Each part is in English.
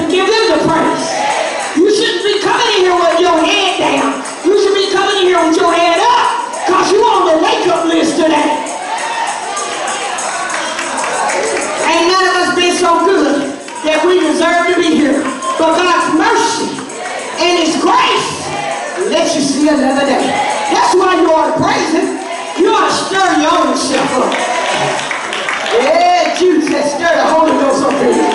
to give them the praise. You shouldn't be coming in here with your head down. You should be coming in here with your head up because you on the wake-up list today. Ain't none of us been so good that we deserve to be here. But God's mercy and His grace lets you see another day. That's why you ought to praise Him. You ought to stir your own self up. Yeah, Jesus, stir the Holy Ghost up in you.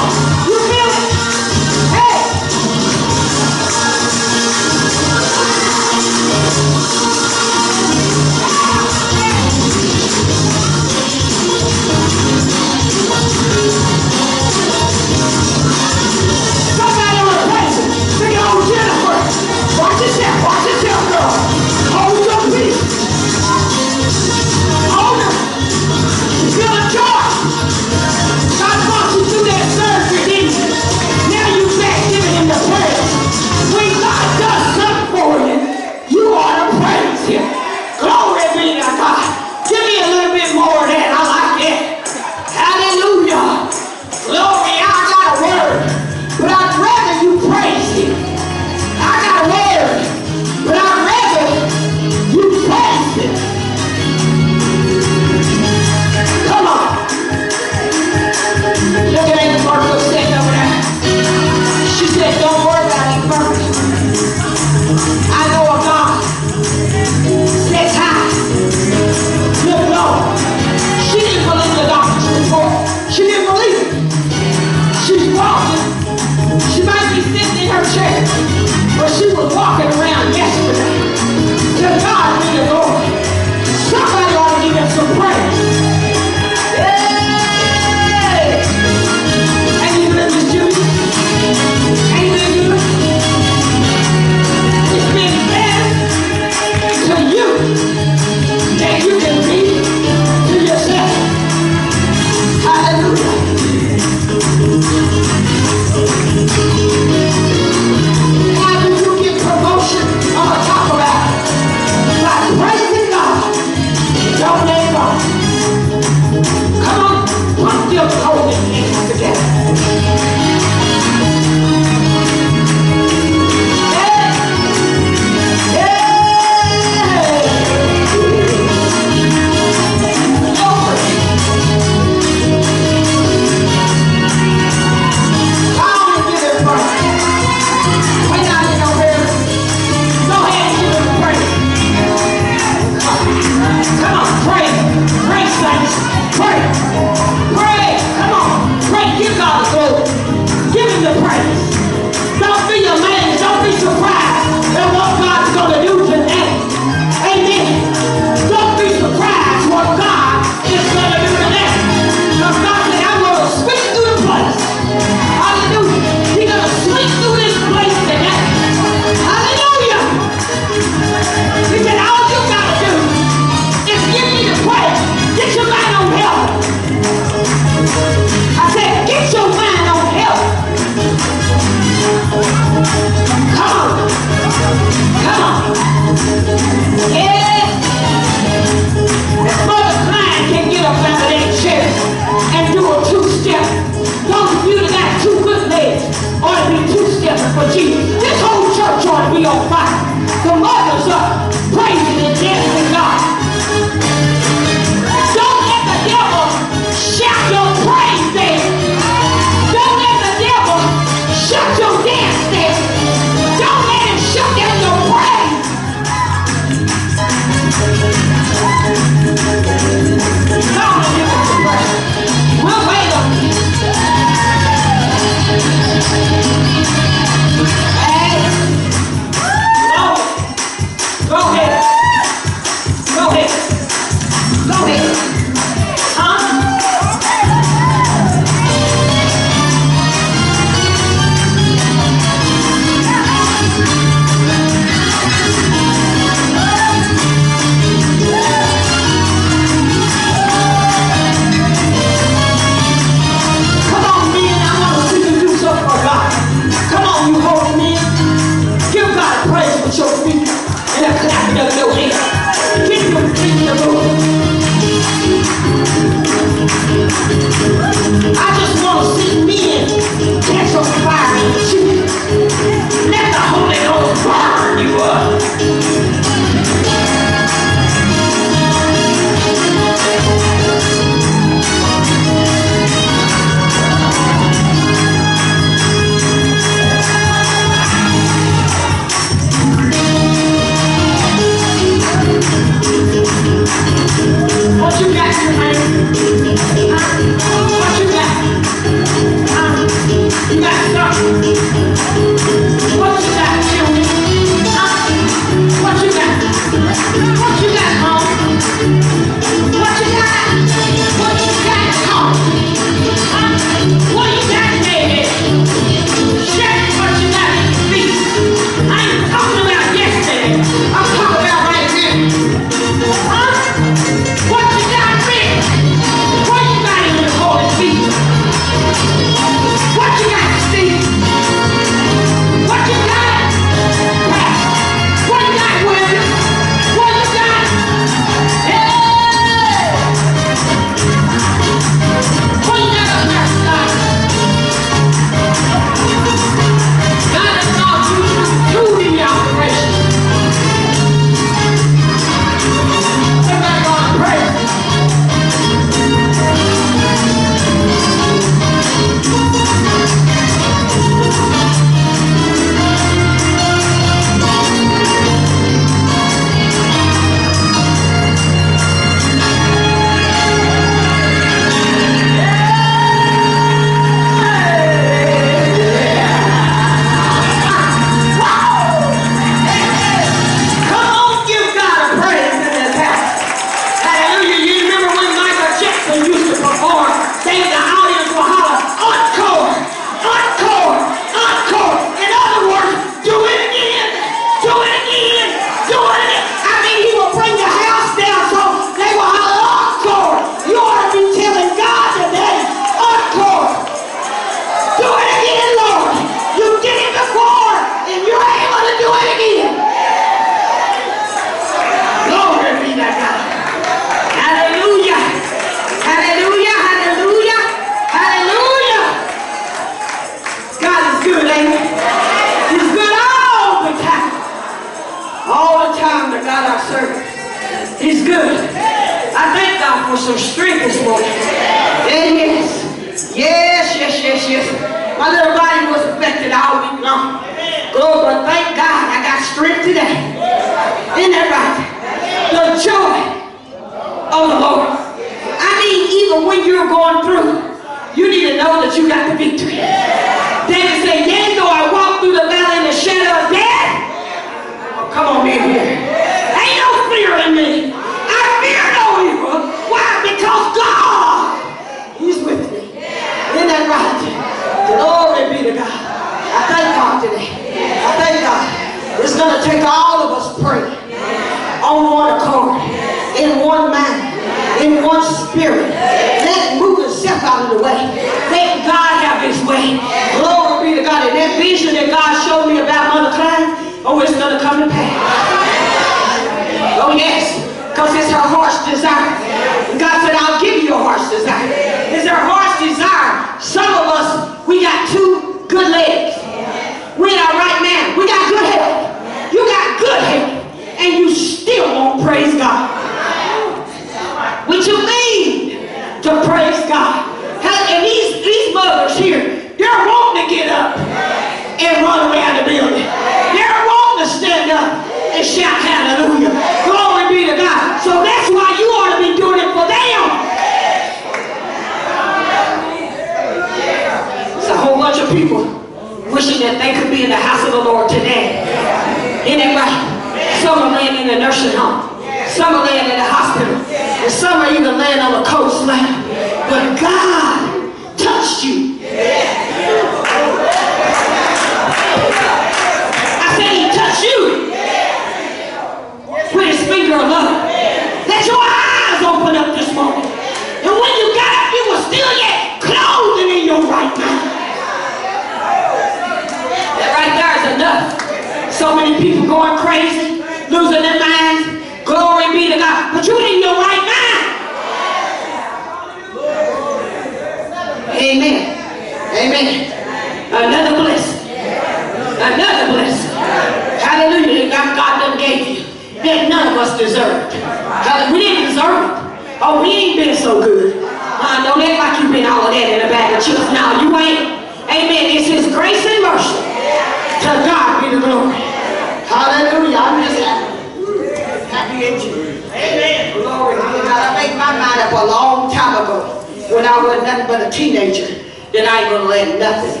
But a teenager then I ain't gonna let nothing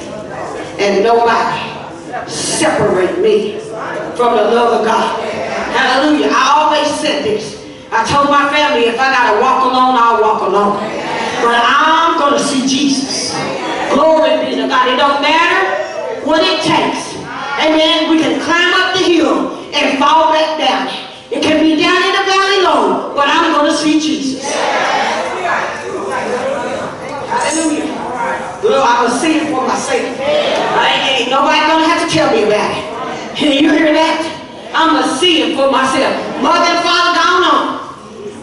and nobody separate me from the love of God. Hallelujah. I always said this. I told my family if I gotta walk alone, I'll walk alone. But I'm gonna see Jesus. Glory be to God. It don't matter what it takes. Amen. We can climb up the hill and fall back down. It can be down in the valley low, but I'm gonna see Jesus. Hallelujah. Well, I was seeing for myself. I ain't nobody gonna have to tell me about it. You hear that? I'm gonna see it for myself. Mother and father gone on.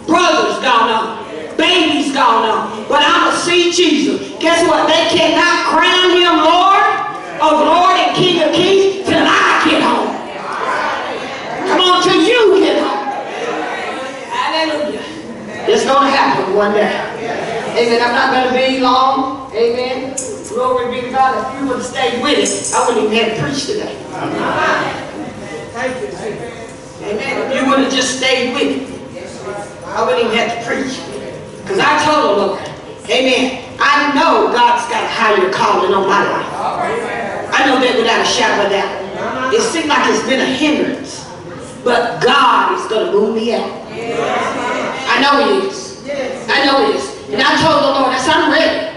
Brothers gone on. Babies gone on. But I'm gonna see Jesus. Guess what? They cannot crown him Lord of Lord and King of Kings till I get home. Come on, till you get home. Hallelujah. It's gonna happen one day. Amen. I'm not going to be long. Amen. Glory be to God. If you would have stayed with it, I wouldn't even have to preach today. Amen. If you would have just stayed with it, I wouldn't even have to preach. Because I told the Lord, Amen. I know God's got a higher calling on my life. I know that without a shadow of doubt. It seemed like it's been a hindrance. But God is going to move me out. I know He is. I know He is. And I told the Lord, I said, I'm ready.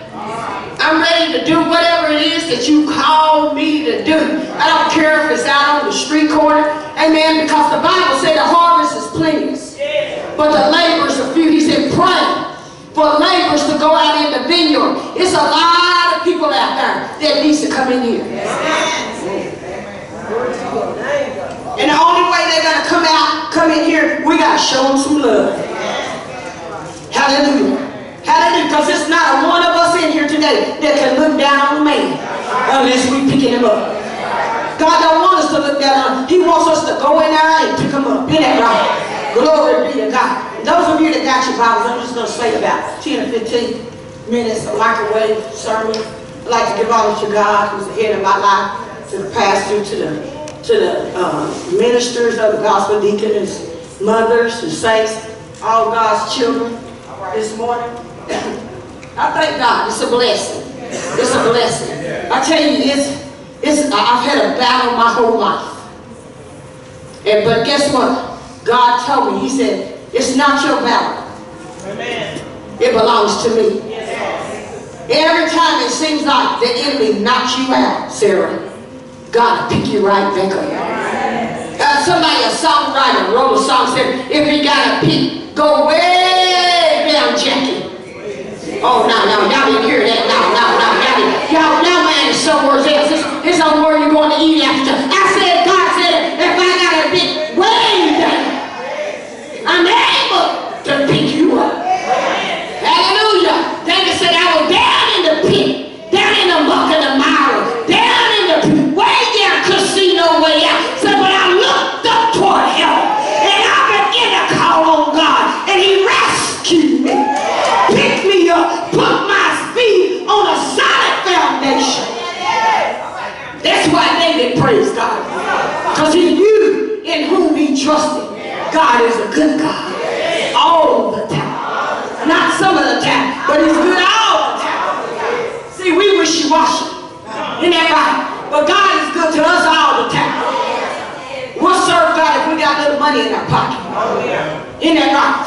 I'm ready to do whatever it is that you call me to do. I don't care if it's out on the street corner. Amen. Because the Bible said the harvest is plenteous. But the laborers are few. He said, pray for laborers to go out in the vineyard. It's a lot of people out there that needs to come in here. And the only way they're going to come out, come in here, we got to show them some love. Hallelujah. Because it's not one of us in here today that can look down on man unless we picking him up. God don't want us to look down on him. He wants us to go in there and pick him up. Isn't that right? Glory be to God. Those of you that got your Bibles, I'm just going to say about 10 or 15 minutes of microwave sermon. I'd like to give honor to God who's the of my life, to the pastor, to the to the uh, ministers of the gospel deacons, mothers, and saints, all God's children this morning. I thank God. It's a blessing. It's a blessing. I tell you, it's, it's, I've had a battle my whole life. And But guess what? God told me, he said, it's not your battle. Amen. It belongs to me. Every time it seems like the enemy knocks you out, Sarah, God will pick you right back up. uh, somebody, a songwriter, wrote a song said, if you got a peak, go way down, Jackie. Oh, no, no, y'all didn't hear that. No, no, no, y'all didn't. Y'all, now man is somewhere else. It's, it's on where you're going to eat after. I said, God said, if I got a big way I'm able to pick you up. Hallelujah. David said, I was down in the pit, down in the muck and the mire, down in the pit, way down, could see no way out. Said, but I looked up toward heaven, and I began to call on God, and he rescued me, picked me up, put my feet on a solid foundation. That's why David praised God. Because he knew in whom he trusted. God is a good God. All the time. Not some of the time, but he's good all the time. See, we wishy-washy. Isn't that right? But God is good to us all the time. We'll serve God if we got a little money in our pocket. Isn't that right?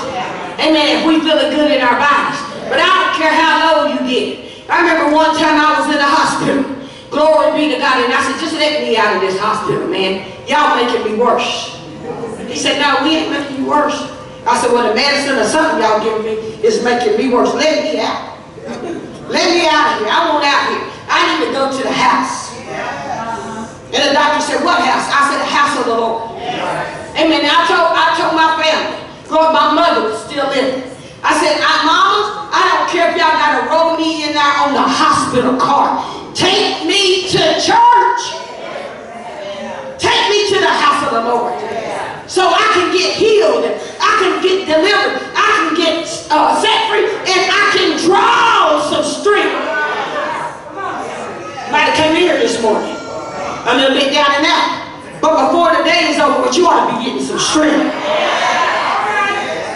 Amen. If we feel feeling good in our bodies. But I don't care how low you get. I remember one time I was in the hospital. Glory be to God. And I said, just let me out of this hospital, man. Y'all making me worse. He said, no, we ain't making you worse. I said, well, the medicine or something y'all giving me is making me worse. Let me out. Let me out of here. I want out here. I need to go to the house. And the doctor said, what house? I said, the house of the Lord. Amen. I told, I told my family, Lord, my mother was still living. I said, I, mamas, I don't care if y'all got to roll me in there on the hospital cart. Take me to church. Take me to the house of the Lord. So I can get healed. I can get delivered. I can get uh, set free. And I can draw some strength. Might have came here this morning. A little bit down and out. But before the day is over, you ought to be getting some strength.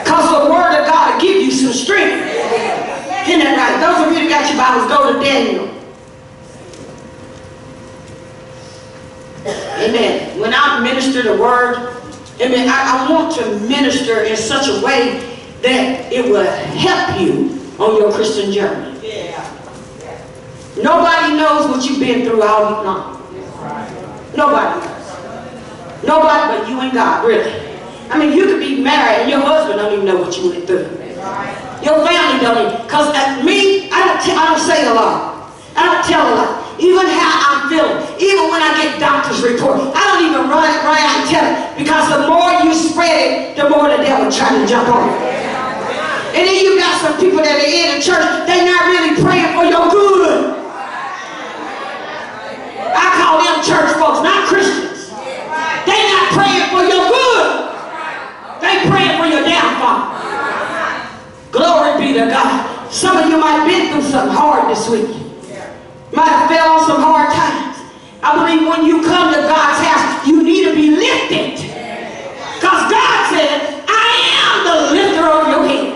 Because the word of God will give you some strength. Isn't that right? Those of you that got your Bibles, go to Daniel. Amen. When I minister the word, amen, I, I want to minister in such a way that it will help you on your Christian journey. Yeah. Nobody knows what you've been through all week long. Nobody knows. Nobody but you and God, really. I mean, you could be married and your husband don't even know what you went through. Your family don't even. Because at me, I don't, I don't say a lot. I don't tell a lot. Even how I'm feeling. Even when I get doctor's report. I don't even run right out and tell it. Because the more you spread it, the more the devil try to jump on it. And then you got some people that are in the church, they're not really praying for your good. I call them church folks, not Christians. They not praying for your good. They praying for your downfall. Glory be to God. Some of you might have been through something hard this week. Might have fell on some hard times. I believe when you come to God's house, you need to be lifted. Because God said, I am the lifter of your head.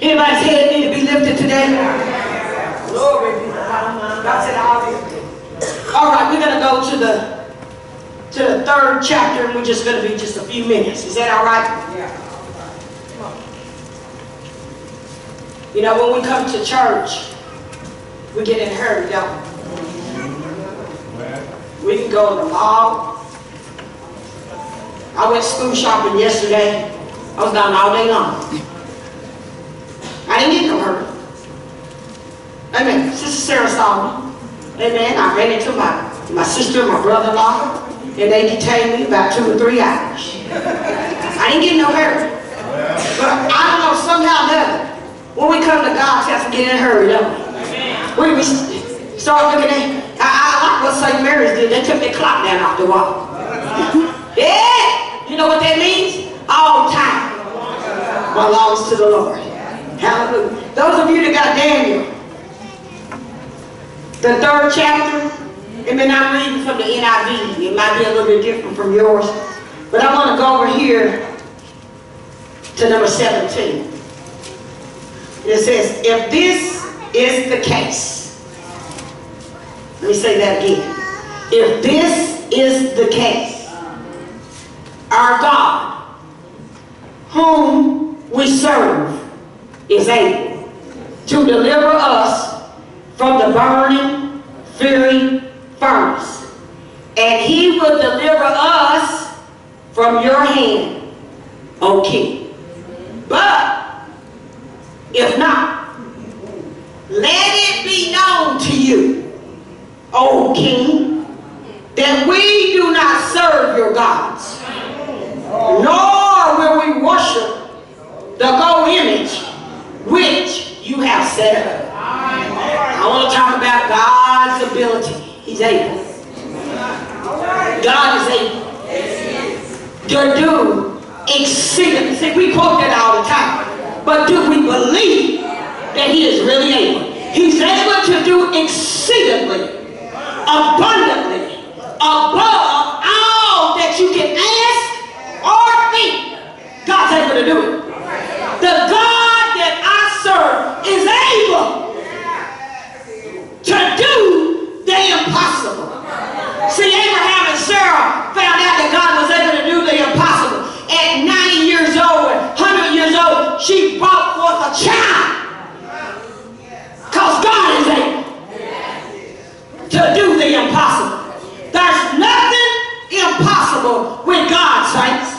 Anybody's head need to be lifted today? Glory be to God. God said, I'll lift it. All right, we're going to go to the to the third chapter, and we're just going to be just a few minutes. Is that all right? Yeah. You know, when we come to church, we get in a hurry, don't we? We can go to the mall. I went school shopping yesterday. I was down all day long. I didn't get no hurry. Amen. Sister Sarah saw me. Amen. I ran into my, my sister and my brother-in-law, and they detained me about two or three hours. I didn't get no hurry. But I don't know, somehow or another, when we come to house, we get in a hurry, don't we? We, we start looking at, I, I like what St. Mary's did. They took their clock down off the wall. yeah! You know what that means? All time belongs to the Lord. Hallelujah. Those of you that got Daniel, the third chapter, and then I'm reading from the NIV. It might be a little bit different from yours. But I want to go over here to number 17. It says, if this is the case, let me say that again. If this is the case, our God, whom we serve, is able to deliver us from the burning, fiery furnace and he will deliver us from your hand, O king. But if not, let it be known to you, O king, that we do not serve your gods, nor will we worship the gold image which you have set up. I want to talk about God's ability. He's able. God is able to do exceedingly. We quote that all the time. But do we believe that he is really able? He's able to do exceedingly, abundantly, above all that you can ask or think. God's able to do it. The God that I serve is able to do the impossible. See, Abraham and Sarah found out that God was able to do the impossible. At 90 years old, 100 years old, she brought forth a child. Because God is able to do the impossible. There's nothing impossible with God, saints.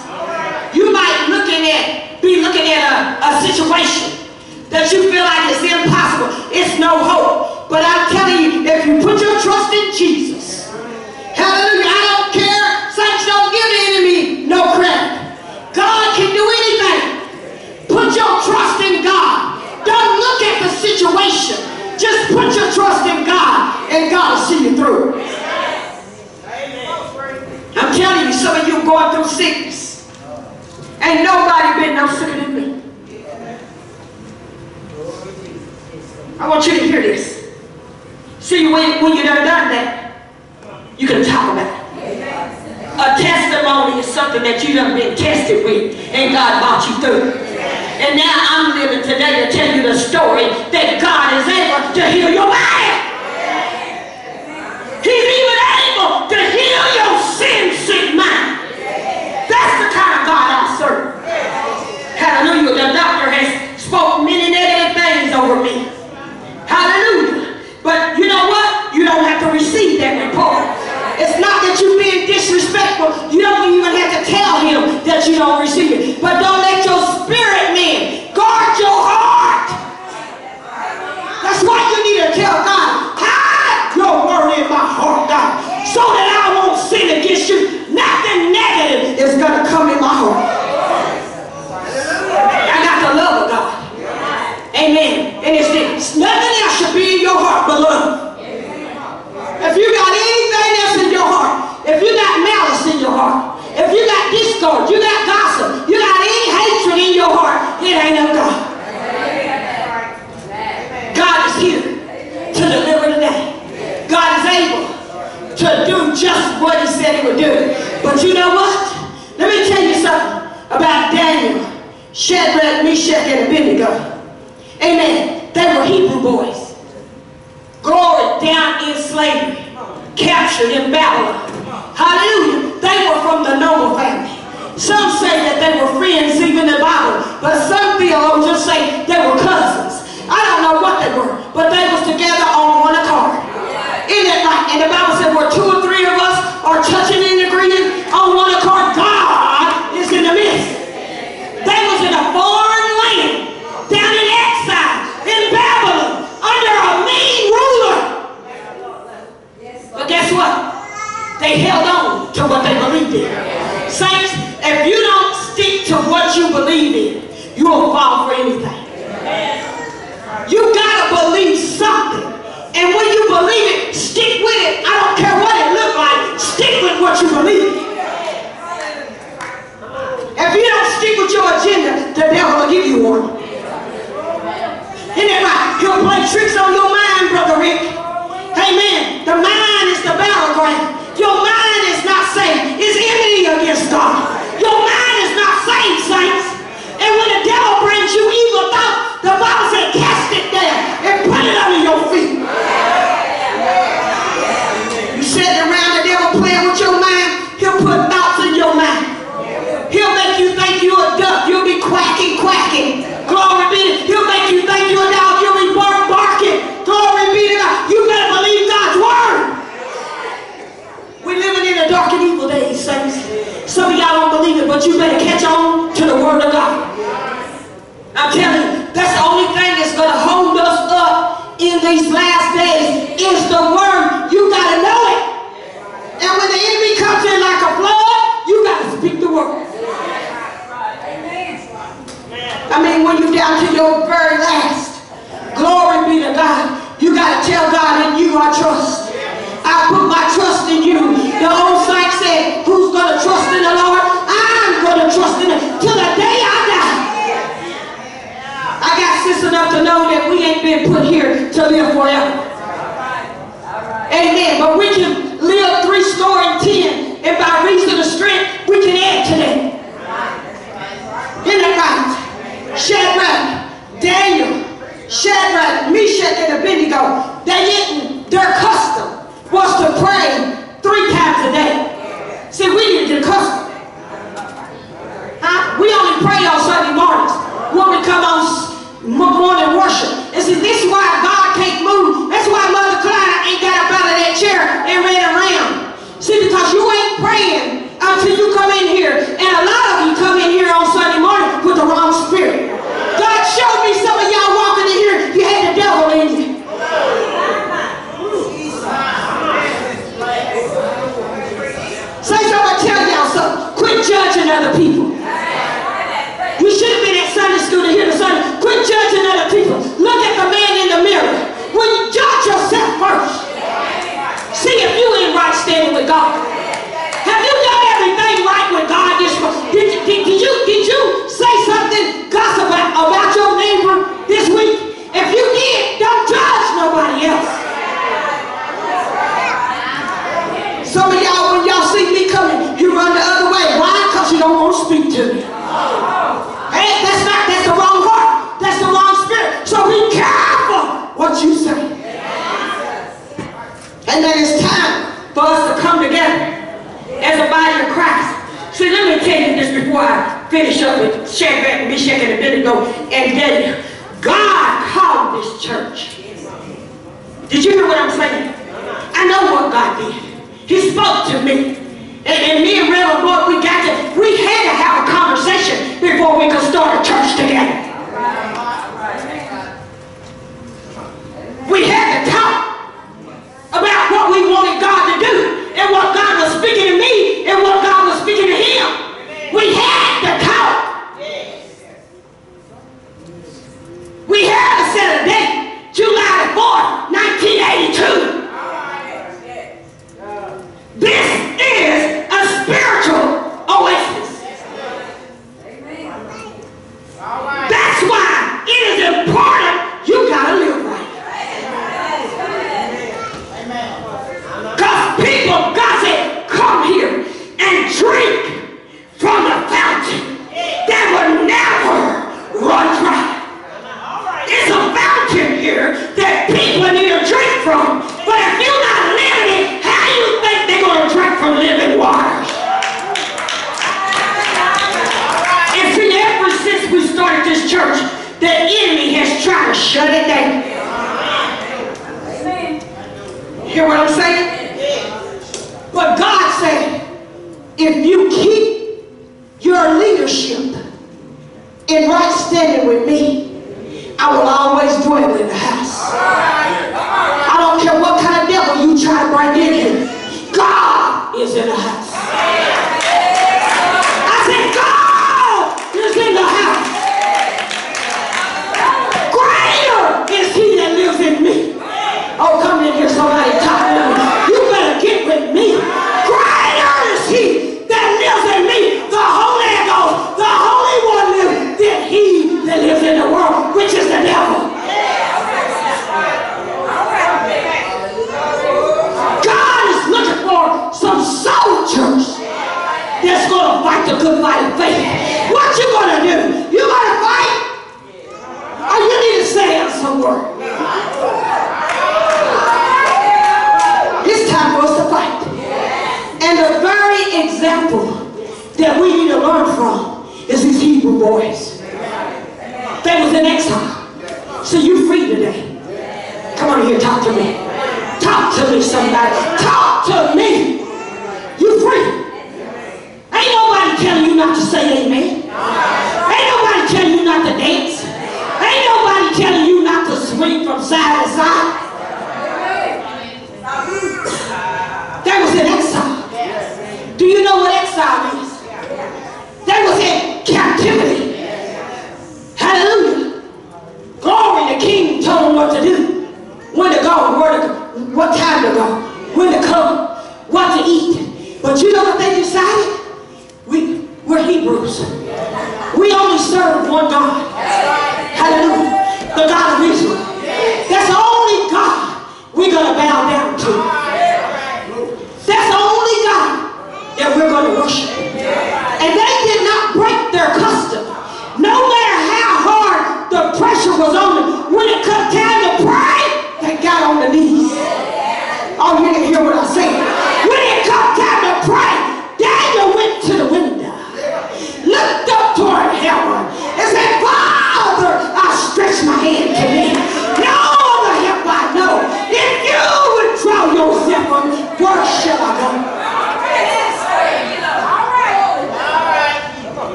You might looking at, be looking at a, situation that you feel like it's impossible. It's no hope. But I'm telling you, if you put your trust in Jesus, hallelujah, I don't care. Saints don't give the enemy no credit. God can do anything. Put your trust in God. Don't look at the situation. Just put your trust in God and God will see you through. I'm telling you, some of you going through sickness. Ain't nobody been no sicker than me. I want you to hear this. See, when, when you done done that, you can talk about it. A testimony is something that you done been tested with, and God brought you through. And now I'm living today to tell you the story that God is able to heal your body. He's even tricks on your mind, Brother Rick. Amen. The mind is the battleground. Your mind is not safe. It's enemy against God. Your mind is not safe, saints. And when the devil brings you evil thoughts, the Bible said, cast it down and put it under your feet. You sitting around the devil playing with your mind, he'll put thoughts in your mind. He'll make you think you're a duck. You'll be quacking, quacking. Glory be to He'll make you think you're a know y'all don't believe it, but you better catch on to the word of God. I'm telling you, that's the only thing that's going to hold us up in these last days is the word. You got to know it. And when the enemy comes in like a flood, you got to speak the word. I mean, when you're down to your very last, glory be to God. You got to tell God in you I trust. I put my trust in you. The old say who's going to trust in the Lord? I'm going to trust in it till the day I die. I got sense enough to know that we ain't been put here to live forever. Amen. But we can live three score and ten, and by reason of strength, we can add to In the that right? Shadrach, Daniel, Shadrach, Meshach, and Abednego, they didn't, their custom was to pray three times a day. See, we need to get accustomed. Huh? We only pray on Sunday mornings when we come on morning worship. And see, this is why God can't move. That's why Mother Clara ain't got up out of that chair and ran around. See, because you ain't praying until you come in here. And a lot of you come in here on Sunday morning with the wrong spirit. God showed me some of y'all We only serve one God. Hallelujah. The God of Israel. That's the only God we're going to bow down to. That's the only God that we're going to worship. And they did not break their custom. No matter how hard the pressure was on them, when it come time to pray, they got on the knees. Oh, you didn't hear what I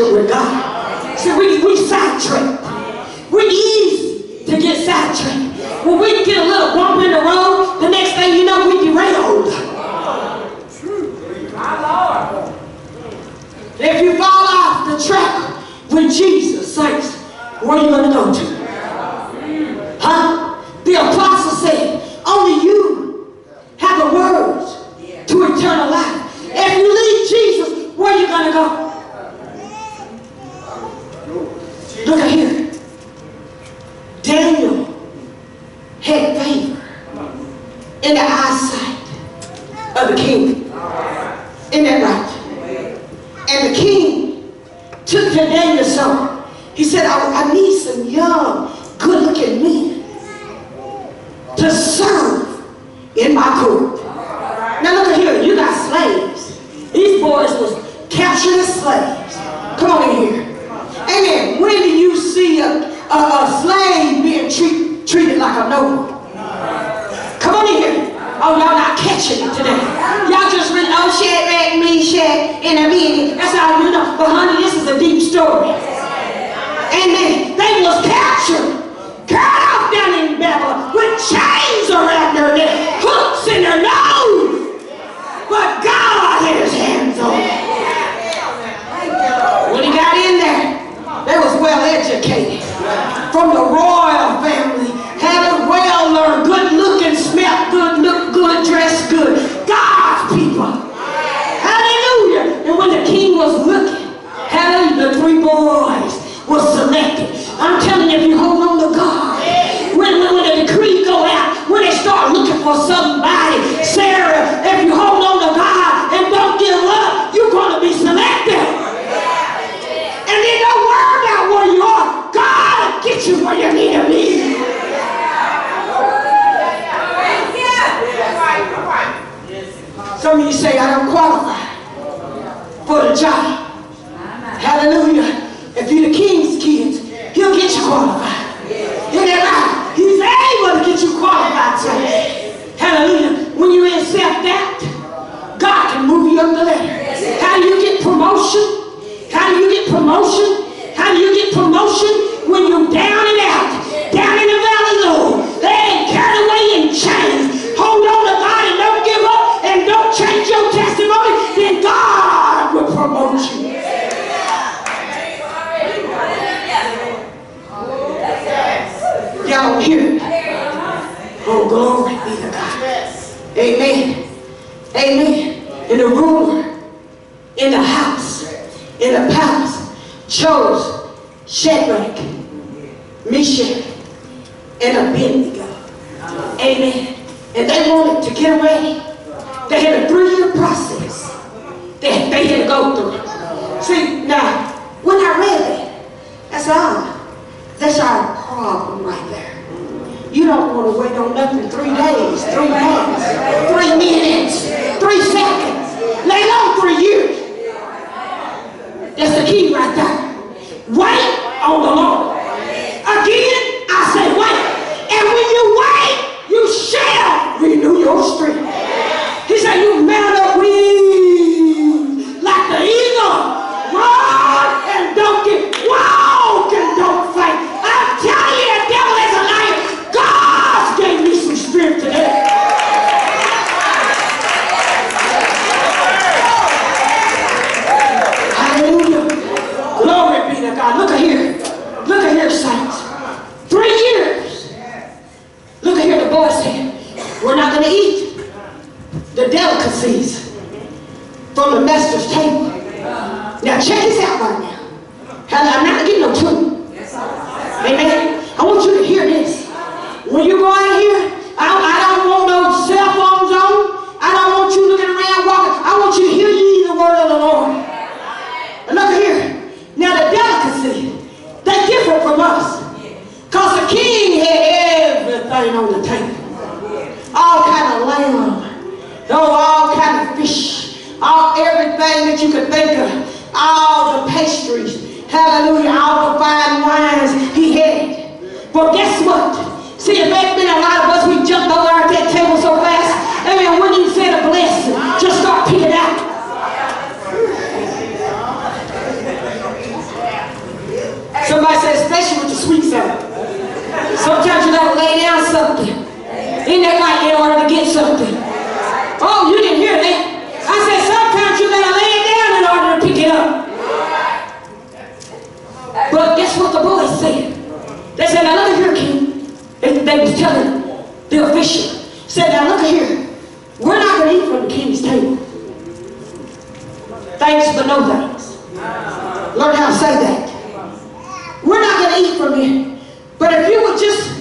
relationship with God. See, we, we sidetracked. We easy to get sidetracked. When we get a little bump in the road, the next thing you know, we derailed. If you fall off the track with Jesus, saints, where you going to go to? Huh? The apostle said, only you have the words to eternal life. If you leave Jesus, where are you going to go? Look at here. Daniel had favor in the eyesight of the king. Isn't that right? And the king took to Daniel so. He said, I, I need some young, good-looking men to serve in my court. Now look at here, you got slaves. These boys was captured as slaves. Come on in here. Amen. When do you see a, a, a slave being treat, treated like a noble? Come on in here. Oh, y'all not catching it today. Y'all just read, oh, Shadrach, Meshach, and Abednego. That's all you know. But honey, this is a deep story. Amen. They was captured, carried off down in Babylon with chains around their neck, hooks in their nose. But God had his hands on them. When he got in there, they was well educated. From the royal family, had a well learned, good looking, smelled good, look good, dressed good. God's people. Hallelujah. And when the king was looking, the three boys were selected. I'm telling you, if you hold on to God, when, when, when the decree go out, when they start looking for somebody, Sarah, if you hold on to God and don't give up, you're going to be selected. And then don't worry about where you are. God will get you where you need to be. Some of you say, I don't qualify for the job. Hallelujah. If you're the king's kids, he'll get you qualified. Isn't that right? He's able to get you qualified. So, hallelujah. When you're in self-doubt, God can move you up the ladder. How do you get promotion? How do you get promotion? How do you get promotion? When you're down and out, down glory be to God. Amen. Amen. In the room, in the house, in the palace, chose Shadrach, Meshach, and Abednego. Amen. And they wanted to get away. They had a three-year process that they had to go through. See, now, when I read that, that's our, that's our problem right. You don't want to wait on nothing three days, three months, three minutes, three seconds, let alone three years. That's the key right there. Wait on the Lord. They was telling the official, said, now look here, we're not going to eat from the king's table. Thanks for no thanks. Learn how to say that. We're not going to eat from you. But if you would just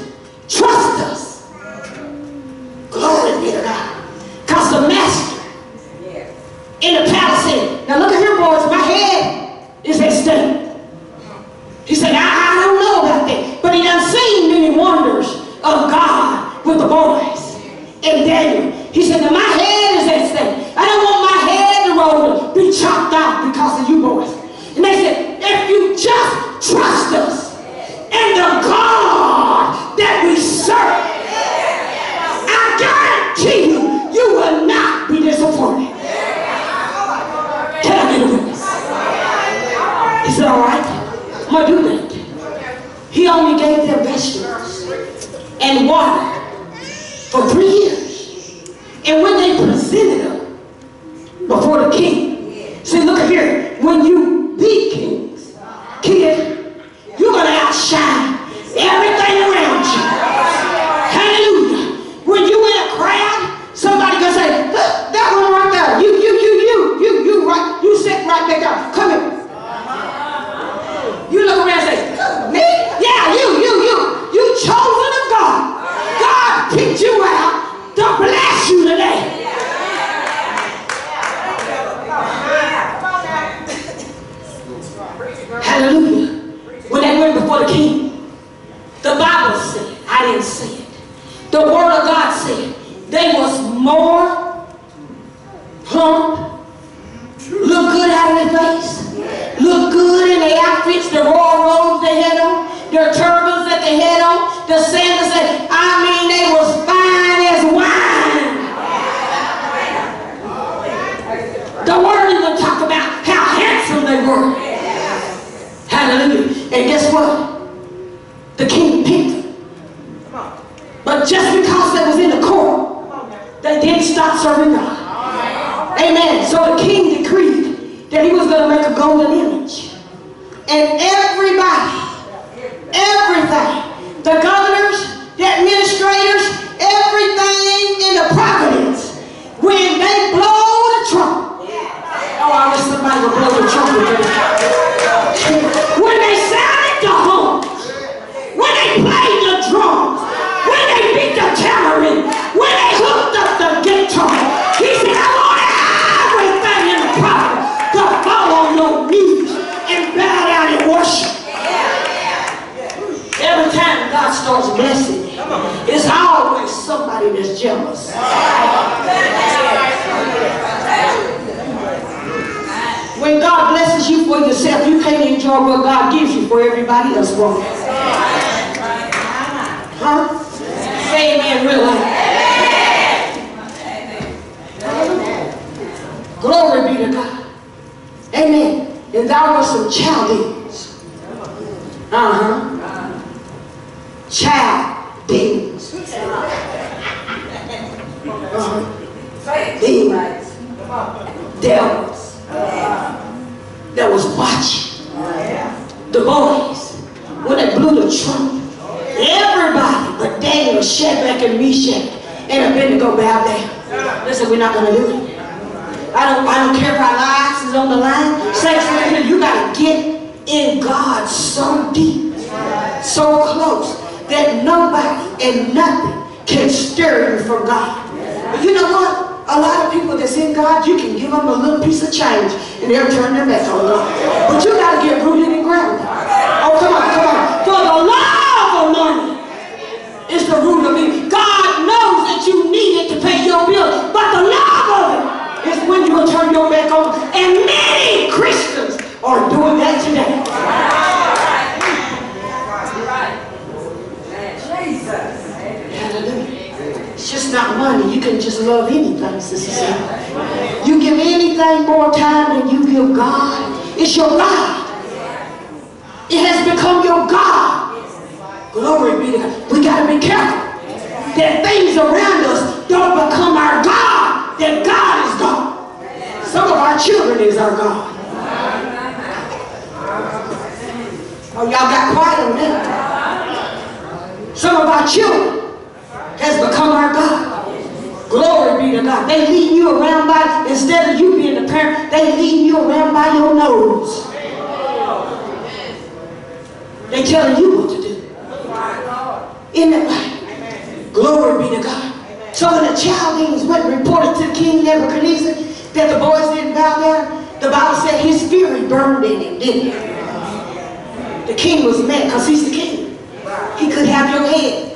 The word even talk about how handsome they were. Yes. Hallelujah. And guess what? The king picked them. But just because they was in the court, they didn't stop serving God. Amen. So the king decreed that he was going to make a golden image. And everybody, everything, the God pajamas. When God blesses you for yourself, you can't enjoy what God gives you for everybody else won't. Huh? Say amen real loud. Glory be to God. Amen. And thou wast some Chaldeans. Uh-huh. Child Chaldeans. Uh-huh. Demons. Devils. That was watching. The boys. When they blew the trumpet. Everybody but Daniel, Shadrach, and Meshach and Abednego bow down. Listen, we're not going to do it. I don't, I don't care if our lives is on the line. Saints, you got to get in God so deep, so close, that nobody and nothing can stir you from God. You know what? A lot of people that's in God, you can give them a little piece of change and they'll turn their back on God. But you got to get rooted and grounded. Oh, come on, come on. For the love of money is the root of it. God knows that you need it to pay your bill, but the love of it is when you will turn your back on. And many Christians are doing that today. Hallelujah. It's just not money. You can just love anything, Sister Sarah. You give anything more time than you give God. It's your God. It has become your God. Glory be to God. We got to be careful that things around us don't become our God, that God is God. Some of our children is our God. Oh, y'all got quiet on that. Some of our children has become our God. Glory be to God. They lead you around by, instead of you being the parent, they lead you around by your nose. They telling you what to do. Isn't that right? Glory be to God. So when the Chaldeans went and reported to the King Nebuchadnezzar that the boys didn't bow down, the Bible said his fury burned in him, didn't it? The king was mad because he's the king. He could have your head.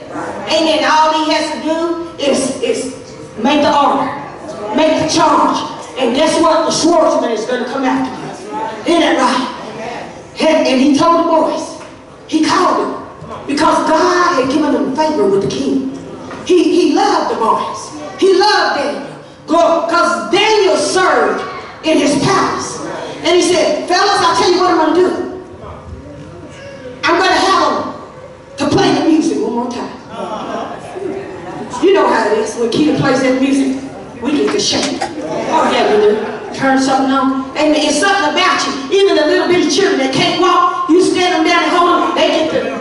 Amen. All he has to do is, is make the order, make the charge. And guess what? The swordsman is going to come after you. Isn't that right? And, and he told the boys, he called them because God had given them favor with the king. He, he loved the boys. He loved Daniel. Because Daniel served in his palace. And he said, fellas, I'll tell you what I'm going to do. I'm going to have them to play the music one more time. You know how it is. When Keita plays that music, we get to shake. Oh, yeah, we do. Turn something on. And it's something about you. Even the little bitty children that can't walk, you stand them down and hold them, they get to